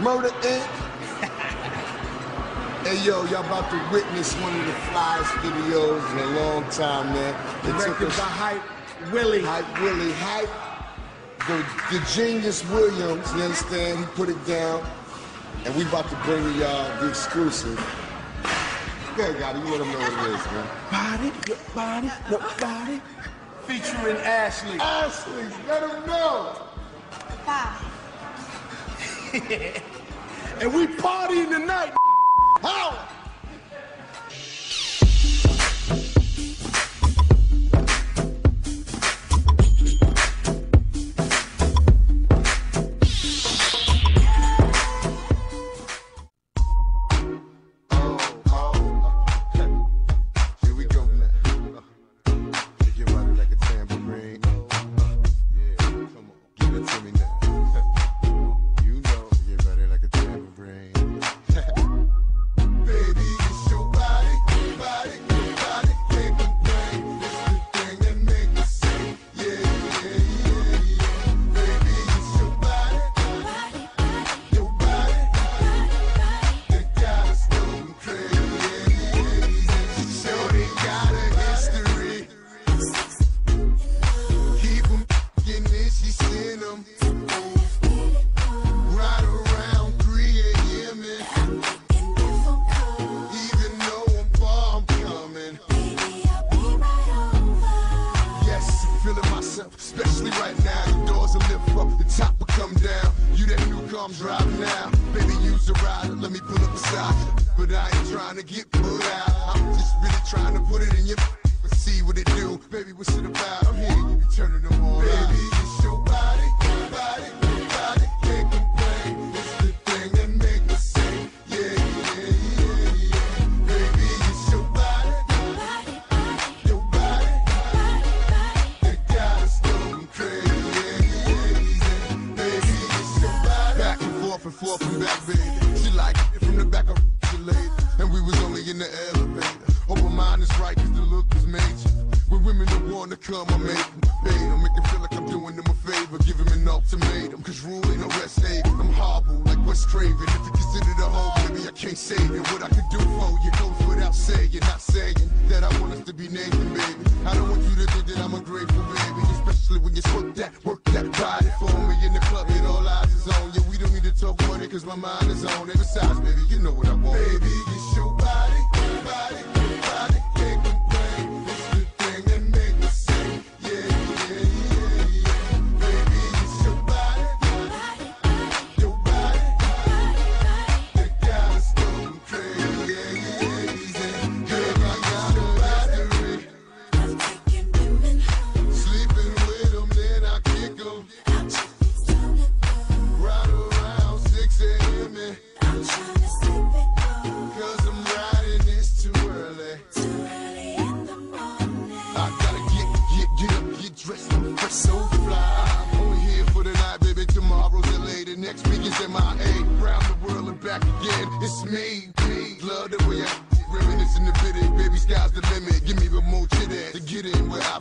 Murder Inc. hey yo, y'all about to witness one of the flyest videos in a long time, man. It took Directed us by Hype Williams. Hype Williams Hype. The, the genius Williams, you understand? He put it down. And we about to bring to y'all the exclusive. Go ahead, Gotti, you let them know what it is, man. Body, your body, nobody. Featuring Ashley. Ashley, let them know. Five. And we partying tonight. I'm driving now. Baby, use the rider, let me pull up beside you. But I ain't trying to get put out. I'm just really trying to put it in your in the elevator. Hope my mind is right, cause the look is major. When women don't wanna come, I make them. Bait 'em, make 'em feel like I'm doing them a favor. Give 'em an ultimatum, cause rule ain't no rest aid. I'm horrible, like Wes Craven. If you consider the whole, baby, I can't save it. What I can do for you goes without saying. Not saying that I want us to be Nathan, baby. I don't want you to think that I'm a grateful baby. Especially when you work that, work that body for me in the club. It all eyes is on you. We don't need to talk money, cause my mind is on it. Besides, baby, you know what I want. Baby, it's your body, next week is MIA. Round the world and back again. It's me, me. Love the way I reminiscing the bitty. Baby, sky's the limit. Give me the more chit to get in where I